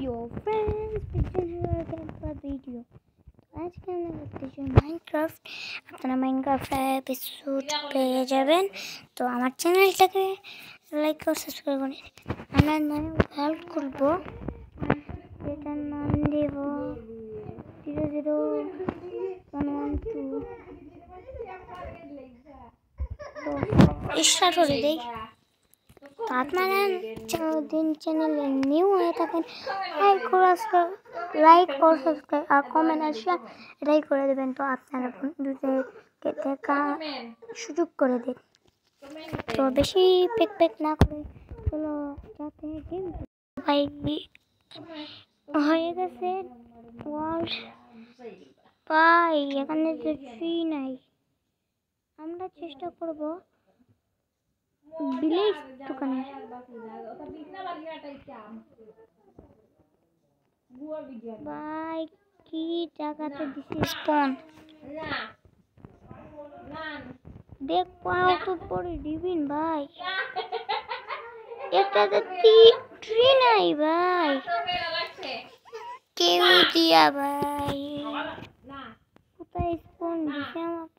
Video friends video আজকে আমরা করতেছি মাইনক্রাফট আপনারা মাইনক্রাফট এপিসোড পেয়ে যাবেন তো আমার চ্যানেলটাকে লাইক করে সাবস্ক্রাইব করে আমরা নয় হেল্প করবো যেটার নাম দেব zero zero one one two তো স্টার্ট করে দেই তো আপনারা দিন চ্যানেলে নিউ হয়ে থাকেন। লাইক করে লাইক और সাবস্ক্রাইব আর কমেন্ট আর শেয়ার এটাই করে দেবেন। তো আপনারা বন্ধুদেরকে দেখা সুযোগ করে দিন। তো বেশি পেক পেক না করে চলো যাতে গেম হয়ে গেছে। ওয়ার্ল্ড ভাই এখানে তো ট্রি নাই। আমরা চেষ্টা করব ভিলেজ দোকানে ভাই কি জায়গাতে দিছি স্পন দেখ পাও তো পরে দিবিন ভাই একটা তো ট্রি নাই ভাই কেউ দিয়া ভাই কোথায় স্পন দিছে আমাকে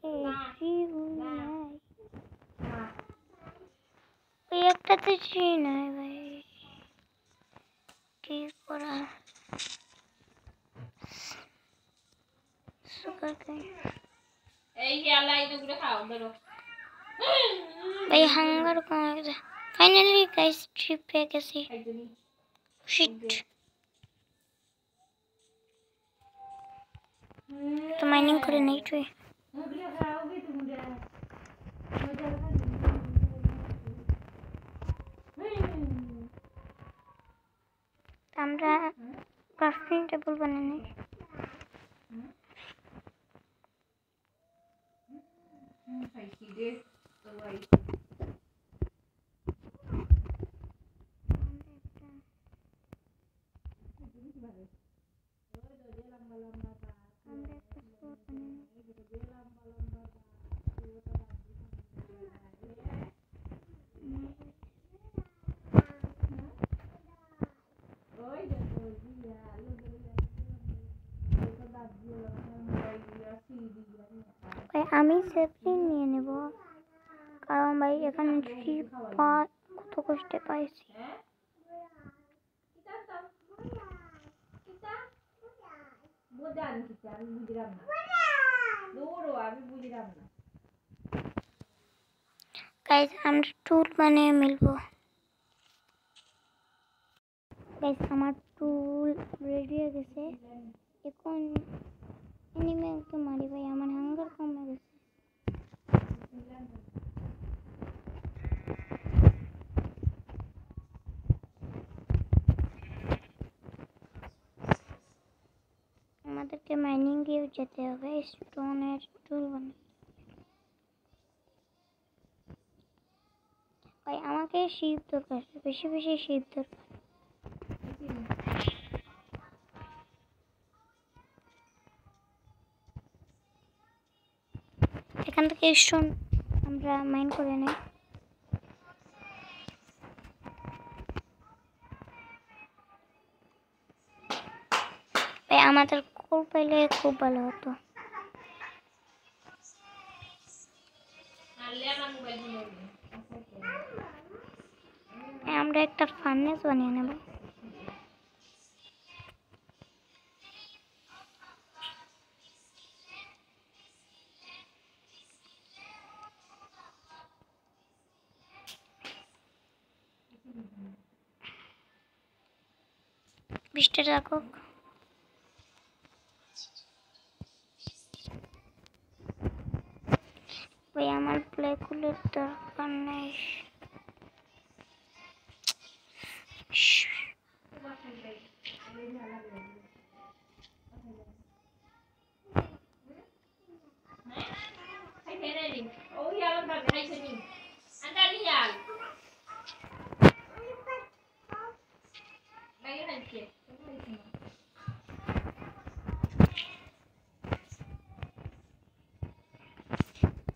Это чиновый. Кипора. Сука, भाई हंगर कौन है फाइनली गाइस ट्रिप पे कैसे शिट तो माइनिंग करनी चाहिए আমরা ক্রাফটিং টেবিল বানিয়ে নিই Thank রে আমি সেফলি নিয়ে নেব। কারণ ভাই, এখানে ট্রি পা কত কষ্টে পাইছি। আমরা টুল বানিয়ে মিলবো। আমার টুল রেডি হয়ে গেছে। এখন আমার হাঙ্গার আমাদেরকে মাইনিং গিয়েও যেতে হবে স্টোনের টুল বানাতে ভাই আমাকে শীত দরকার বেশি বেশি শীত দরকার এখান থেকে স্টোন আমরা মাইন করে নিই ভাই আমাদের কোল পাইলে খুব ভালো হতো আলে আমার মোবাইল দিয়ে ভাই, আমরা একটা ফার্নেস বানিয়ে নেব বৃষ্টি রাখুক। ভাই আমার প্লে কুলের দরকার নেই।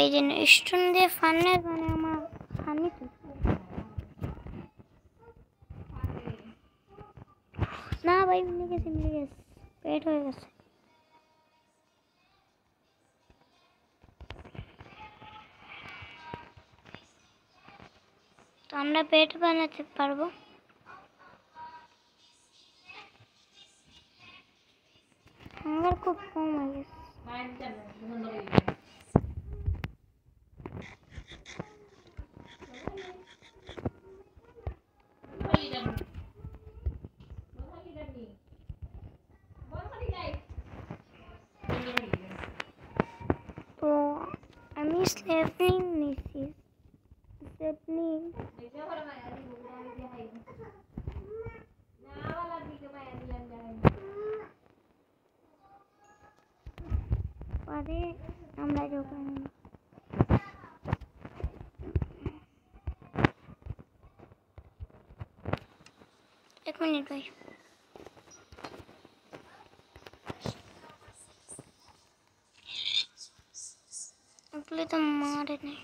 এই যে স্টোন দিয়ে ফানের মানে আমার ফানি তো। না ভাই, মিলে গেছে মিলে গেছে। পেট হয়ে গেছে। তো আমরা পেট বানাতে পারব। আমার খুব কম হয়ে গেছে। Sleeping, Mrs. Sleeping. अरे हमरा जो करना एक मिनट भाई ওগুলো তো মারে নেই।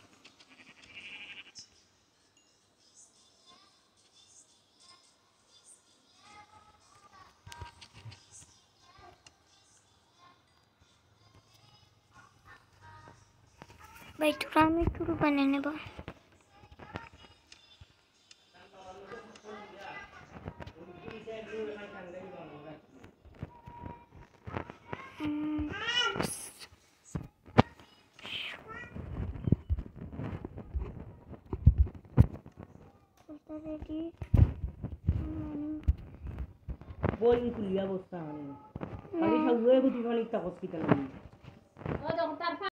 ভাই তোরা আমি একটু বানিয়ে নেব রেডি বই কুলিয়া বস্তা মানে। আমি সব to বুঝি it একটা হসপিটাল